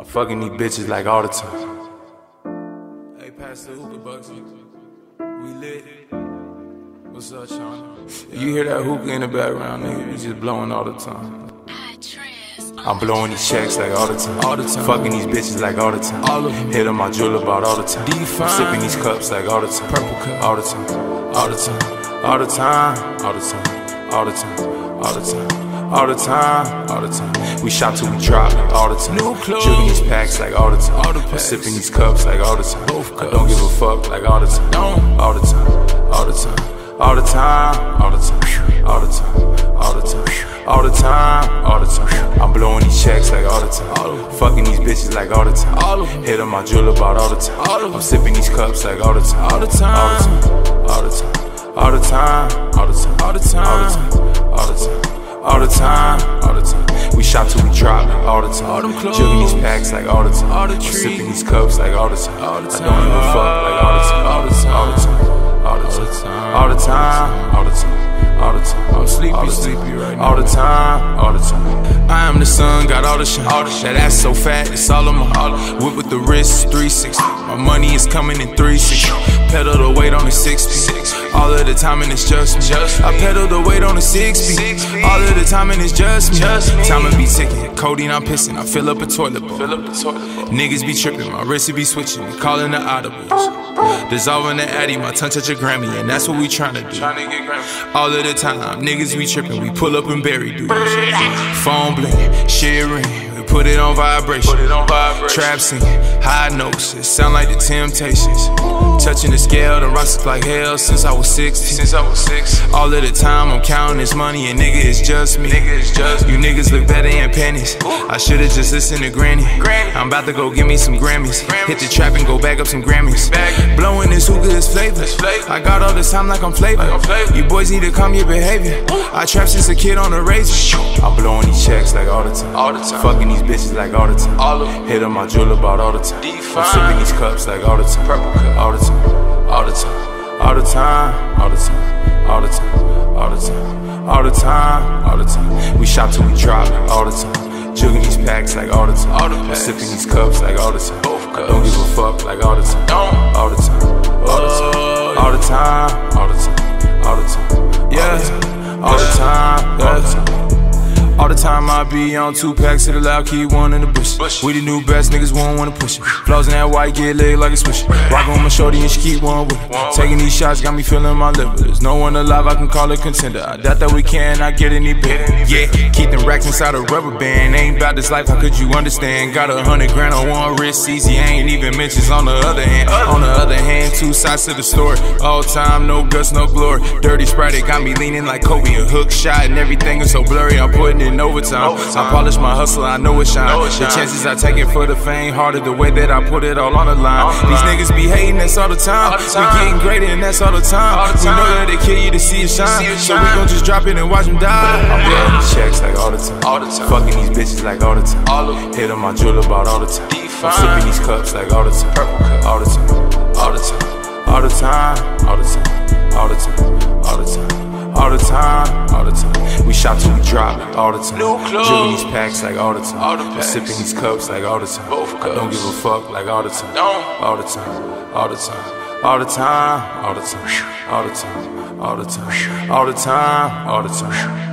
I'm fucking these bitches like all the time. Hey, Pastor Hookah Bugsy. We lit. What's up, Sean? You hear that hookah in the background, nigga? We just blowing all the time. I'm blowing these checks like all the time. All the time. Fucking these bitches like all the time. All of them. Hitting my Juul about all the time. Define. I'm sipping these cups like all the time. Purple cup. All the time. All the time. All the time. All the time. All the time. All the time. All the time, all the time. We shop till we drop, all the time. New clothes. Jugging these packs like all the time. All the I'm sipping these cups like all the time. Both cups. I don't give a fuck like all the time. All the time, all the time, all the time, all the time, all the time, all the time, all the time, all the time. I'm blowing these checks like all the time. Fucking these bitches like all the time. All. Hit on my Juul about all the time. All of I'm sipping these cups like all the time. All the time, all the time, the time. All them clothes. Jugging these packs like all the time. All the I'm sipping these cups like all the time. All the time. I don't give a fuck like all the time. All the time, all the time, all the time, all the time, all the time, all the time. I'm sleepy, sleepy right now. All the time, all the time. I am the sun, got all the shine. All the that ass so fat, it's all of my. Whip with the wrist, 360. My money is coming in 360. Pedal the weight on the 60. The time and it's just me. I pedal the weight on the 60. All of the time and it's just me. Time be ticking. Codeine, I'm pissing. I fill up a toilet bowl. Niggas be tripping. My wrist be switching. Calling the audibles. Dissolving the addy. My tongue touch a Grammy. And that's what we tryna do. All of the time. Niggas be tripping. We pull up and bury dudes. Phone bling. Shit ring put it on vibration. Put it on vibration. Trap scene, high notes, it sound like the Temptations. Touching the scale, the rocks look like hell since I was 16. Since I was six. All of the time I'm counting this money and nigga it's just me. Nigga it's just you niggas look better in pennies. I should've just listened to Granny. Granny. I'm about to go give me some Grammys. Grammys. Hit the trap and go back up some Grammys. Back. Blowing this hookah is flavor. flavor. I got all this time like I'm flavor. Like I'm flavor. You boys need to calm your behavior. I trap since a kid on the razor. I'm blowing these checks like all the time. All the time. Fucking these bitches like all the time. All of them. Hit on my Juul about all the time. Define. I'm sipping these cups like all the time. Purple cup. All the time. All the time. All the time. All the time. All the time. All the time. All the time. All the time. We shop till we drop all the time. Jugging these packs like all the time. All the I'm sipping these cups like all the time. Both cups. Don't give a fuck like all the time. Don't. All the time. All the time. All the time. All the time. I be on two packs to the loud, keep one in the bush. We the new best niggas won't wanna push it. Flaws in that white, get leg like a swish. Rock on my shorty and she keep one with it. Taking these shots got me feeling my liver. There's no one alive I can call a contender. I doubt that we can, I get any better. Yeah, keep them racks inside a rubber band. Ain't about this life, how could you understand? Got a hundred grand on one wrist, easy, ain't even mentions on the other hand. On the other hand, two sides to the story. All time, no guts, no glory. Dirty Sprite, it got me leaning like Kobe. A hook shot and everything is so blurry. I'm putting it in overtime. Overtime. I polish my hustle, I know it shine. Know it shine. The chances I take it for the fame harder the way that I put it all on the line. These niggas be hating, that's all the time. Time. We getting greater and that's all the time. Time. We know that they kill you to see it shine. So we gon' just drop it and watch them die. I'm these checks like all the time. All the time. Fucking these bitches like all the time. All of them. Hit on my Juul about all the time. I'm sipping these cups like all the time. Purple cup. All the time. All the time. All the time. All the time. All the time. All the time all the time, all the time. We shop till we drop all the time. New these packs like all the time. All the. Sipping these cups like all the time. Both cups. I don't give a fuck like all the time. Don't. All the time, all the time, all the time, all the time, all the time, all the time, all the time, all the time.